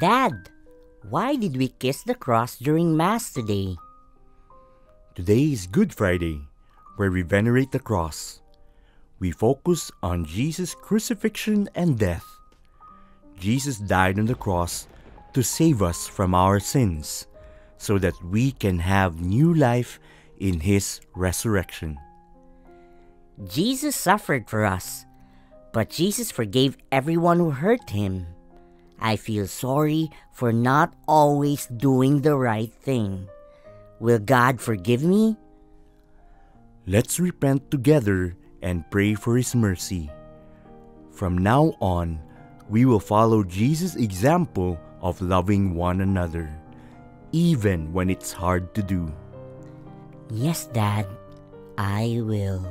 Dad, why did we kiss the cross during Mass today? Today is Good Friday, where we venerate the cross. We focus on Jesus' crucifixion and death. Jesus died on the cross to save us from our sins, so that we can have new life in His resurrection. Jesus suffered for us, but Jesus forgave everyone who hurt him. I feel sorry for not always doing the right thing. Will God forgive me? Let's repent together and pray for His mercy. From now on, we will follow Jesus' example of loving one another, even when it's hard to do. Yes, Dad, I will.